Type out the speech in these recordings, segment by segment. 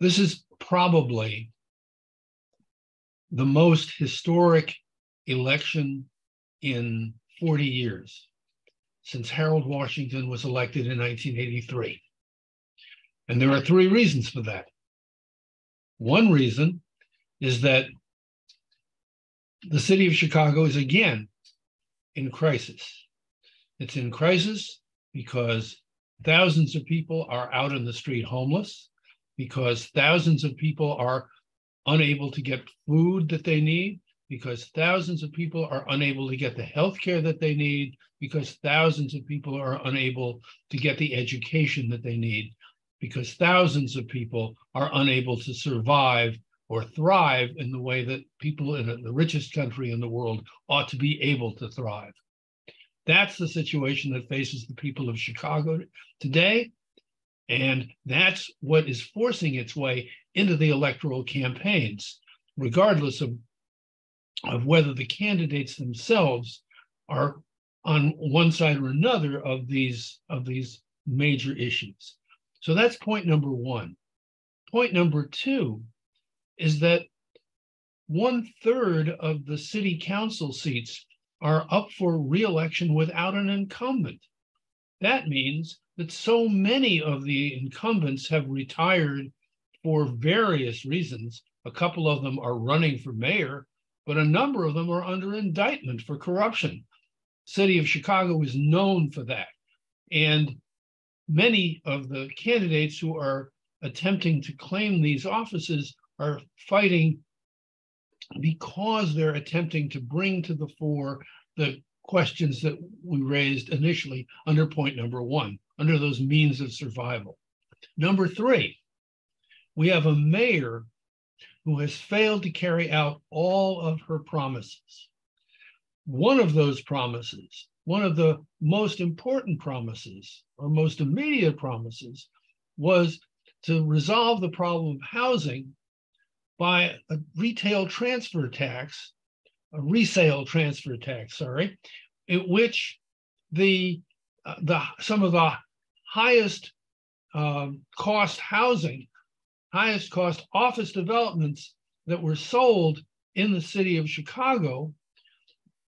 This is probably the most historic election in 40 years since Harold Washington was elected in 1983. And there are three reasons for that. One reason is that the city of Chicago is again in crisis. It's in crisis because thousands of people are out in the street homeless, because thousands of people are unable to get food that they need, because thousands of people are unable to get the health care that they need, because thousands of people are unable to get the education that they need, because thousands of people are unable to survive or thrive in the way that people in the richest country in the world ought to be able to thrive. That's the situation that faces the people of Chicago today. And that's what is forcing its way into the electoral campaigns, regardless of, of whether the candidates themselves are on one side or another of these, of these major issues. So that's point number one. Point number two is that one third of the city council seats are up for reelection without an incumbent. That means that so many of the incumbents have retired for various reasons. A couple of them are running for mayor, but a number of them are under indictment for corruption. City of Chicago is known for that. And many of the candidates who are attempting to claim these offices are fighting because they're attempting to bring to the fore the questions that we raised initially under point number one, under those means of survival. Number three, we have a mayor who has failed to carry out all of her promises. One of those promises, one of the most important promises or most immediate promises was to resolve the problem of housing by a retail transfer tax, a resale transfer tax, sorry, in which the uh, the some of the highest um, cost housing, highest cost office developments that were sold in the city of Chicago,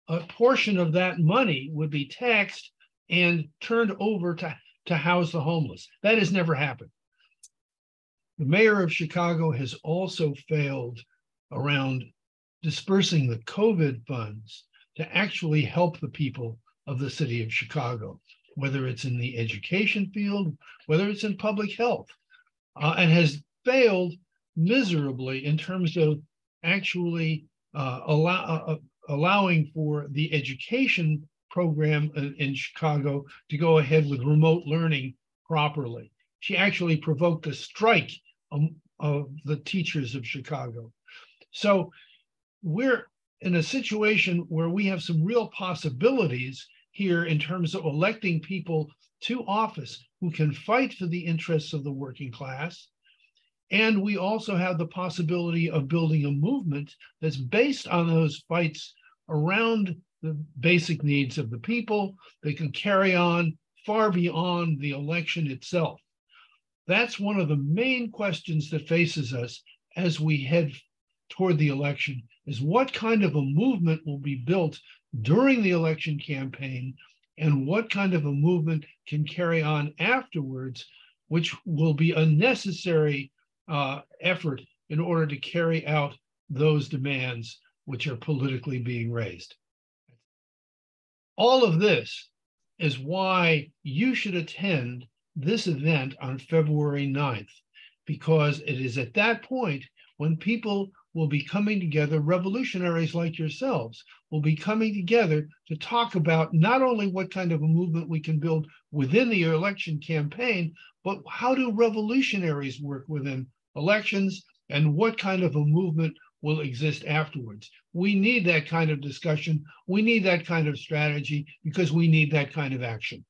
a portion of that money would be taxed and turned over to, to house the homeless. That has never happened. The mayor of Chicago has also failed around dispersing the COVID funds to actually help the people of the city of Chicago, whether it's in the education field, whether it's in public health, uh, and has failed miserably in terms of actually uh, allow, uh, uh allowing for the education program in, in Chicago to go ahead with remote learning properly. She actually provoked a strike um, of the teachers of Chicago. So we're in a situation where we have some real possibilities here in terms of electing people to office who can fight for the interests of the working class. And we also have the possibility of building a movement that's based on those fights around the basic needs of the people. They can carry on far beyond the election itself. That's one of the main questions that faces us as we head toward the election is what kind of a movement will be built during the election campaign and what kind of a movement can carry on afterwards, which will be a necessary uh, effort in order to carry out those demands which are politically being raised. All of this is why you should attend this event on February 9th, because it is at that point when people will be coming together, revolutionaries like yourselves will be coming together to talk about not only what kind of a movement we can build within the election campaign, but how do revolutionaries work within elections and what kind of a movement will exist afterwards. We need that kind of discussion. We need that kind of strategy because we need that kind of action.